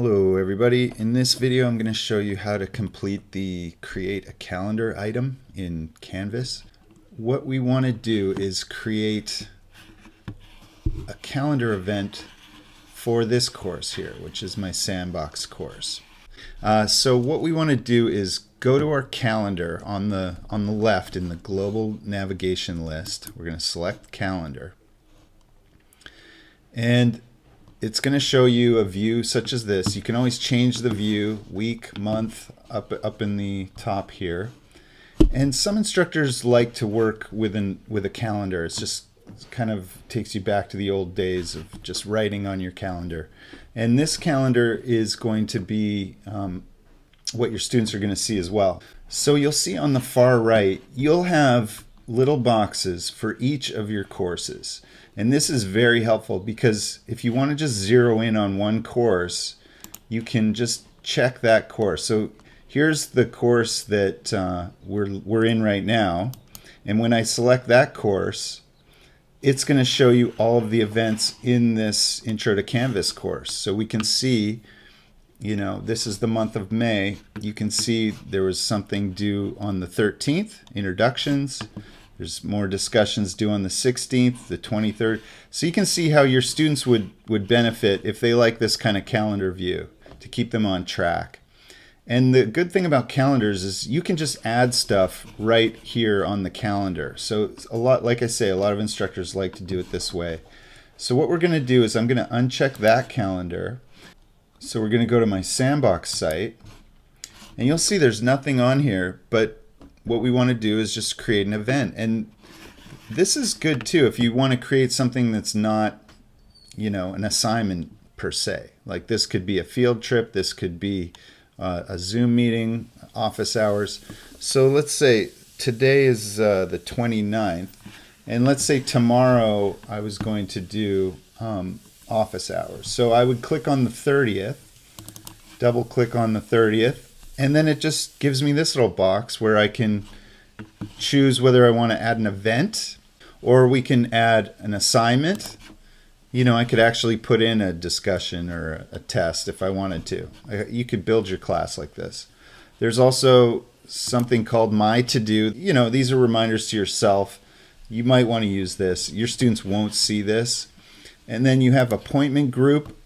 Hello everybody. In this video I'm going to show you how to complete the create a calendar item in Canvas. What we want to do is create a calendar event for this course here, which is my sandbox course. Uh, so what we want to do is go to our calendar on the on the left in the global navigation list. We're going to select calendar. And it's going to show you a view such as this. You can always change the view, week, month, up, up in the top here. And some instructors like to work with, an, with a calendar. It's just kind of takes you back to the old days of just writing on your calendar. And this calendar is going to be um, what your students are going to see as well. So you'll see on the far right, you'll have little boxes for each of your courses. And this is very helpful because if you want to just zero in on one course, you can just check that course. So here's the course that uh, we're, we're in right now. And when I select that course, it's going to show you all of the events in this Intro to Canvas course. So we can see, you know, this is the month of May. You can see there was something due on the 13th, introductions. There's more discussions due on the 16th, the 23rd. So you can see how your students would, would benefit if they like this kind of calendar view to keep them on track. And the good thing about calendars is you can just add stuff right here on the calendar. So a lot, like I say, a lot of instructors like to do it this way. So what we're going to do is I'm going to uncheck that calendar. So we're going to go to my sandbox site and you'll see there's nothing on here, but what we want to do is just create an event. And this is good too if you want to create something that's not, you know, an assignment per se. Like this could be a field trip, this could be uh, a Zoom meeting, office hours. So let's say today is uh, the 29th, and let's say tomorrow I was going to do um, office hours. So I would click on the 30th, double click on the 30th, and then it just gives me this little box where I can choose whether I want to add an event or we can add an assignment. You know, I could actually put in a discussion or a test if I wanted to. You could build your class like this. There's also something called My To Do. You know, these are reminders to yourself. You might want to use this. Your students won't see this. And then you have appointment group.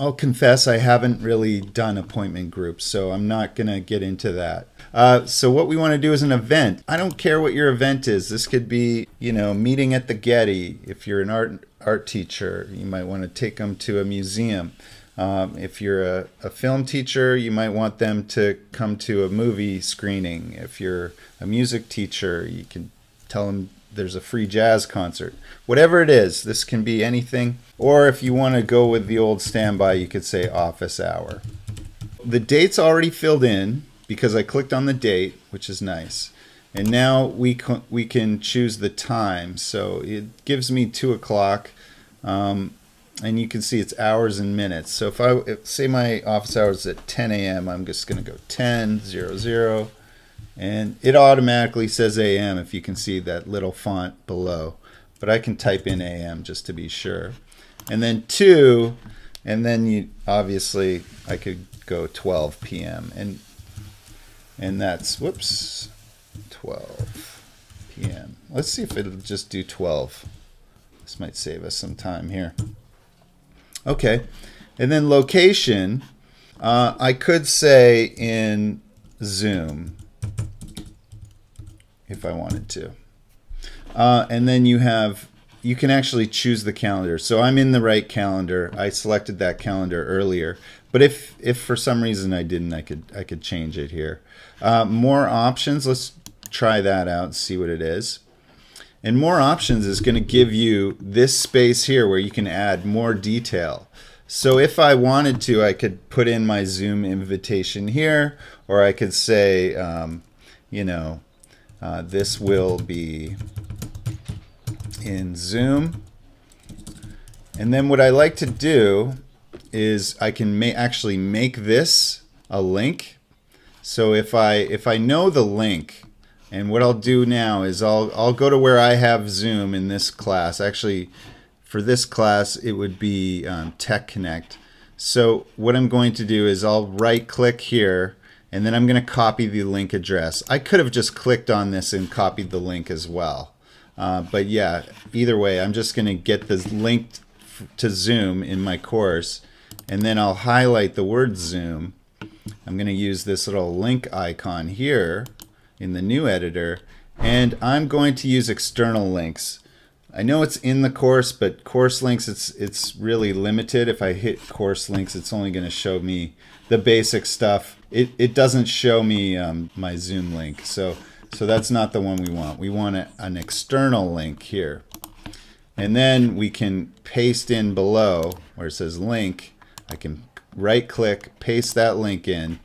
I'll confess I haven't really done appointment groups, so I'm not going to get into that. Uh, so what we want to do is an event. I don't care what your event is. This could be, you know, meeting at the Getty. If you're an art art teacher, you might want to take them to a museum. Um, if you're a, a film teacher, you might want them to come to a movie screening. If you're a music teacher, you can tell them there's a free jazz concert. Whatever it is, this can be anything. Or if you want to go with the old standby, you could say office hour. The date's already filled in because I clicked on the date, which is nice. And now we, we can choose the time. So it gives me 2 o'clock. Um, and you can see it's hours and minutes. So if I if, say my office hours at 10 a.m., I'm just going to go 10, 0, 0 and it automatically says AM if you can see that little font below. But I can type in AM just to be sure. And then 2 and then you obviously I could go 12 p.m. and and that's whoops 12 p.m. let's see if it'll just do 12 this might save us some time here. Okay. And then location uh, I could say in Zoom if I wanted to. Uh, and then you have, you can actually choose the calendar. So I'm in the right calendar. I selected that calendar earlier. But if, if for some reason I didn't, I could, I could change it here. Uh, more options, let's try that out see what it is. And more options is going to give you this space here where you can add more detail. So if I wanted to, I could put in my Zoom invitation here, or I could say, um, you know, uh, this will be in Zoom. And then what I like to do is I can ma actually make this a link. So if I if I know the link, and what I'll do now is I'll I'll go to where I have Zoom in this class. Actually, for this class, it would be um, Tech Connect. So what I'm going to do is I'll right click here and then I'm going to copy the link address. I could have just clicked on this and copied the link as well. Uh, but yeah, either way, I'm just going to get the link to Zoom in my course and then I'll highlight the word Zoom. I'm going to use this little link icon here in the new editor and I'm going to use external links. I know it's in the course, but course links, it's it's really limited. If I hit course links, it's only going to show me the basic stuff. It, it doesn't show me um, my Zoom link. So, so that's not the one we want. We want a, an external link here. And then we can paste in below where it says link. I can right click, paste that link in,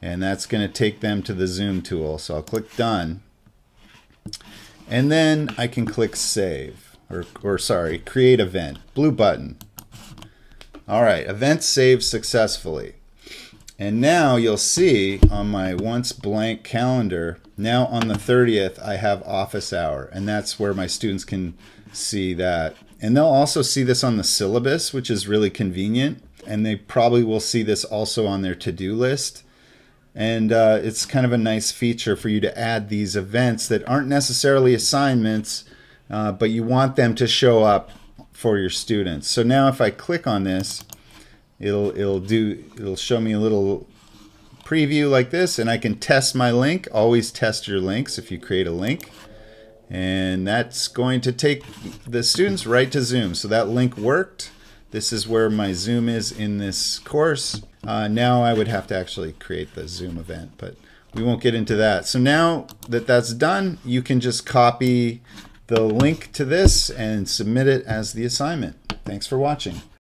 and that's going to take them to the Zoom tool. So I'll click done. And then I can click save or, or sorry, create event, blue button. All right, event saved successfully. And now you'll see on my once blank calendar, now on the 30th, I have office hour, and that's where my students can see that. And they'll also see this on the syllabus, which is really convenient. And they probably will see this also on their to-do list. And uh, it's kind of a nice feature for you to add these events that aren't necessarily assignments, uh, but you want them to show up for your students. So now if I click on this, it'll it'll do it'll show me a little preview like this and I can test my link. Always test your links if you create a link. And that's going to take the students right to Zoom. So that link worked. This is where my Zoom is in this course. Uh, now I would have to actually create the Zoom event, but we won't get into that. So now that that's done, you can just copy the link to this and submit it as the assignment. Thanks for watching.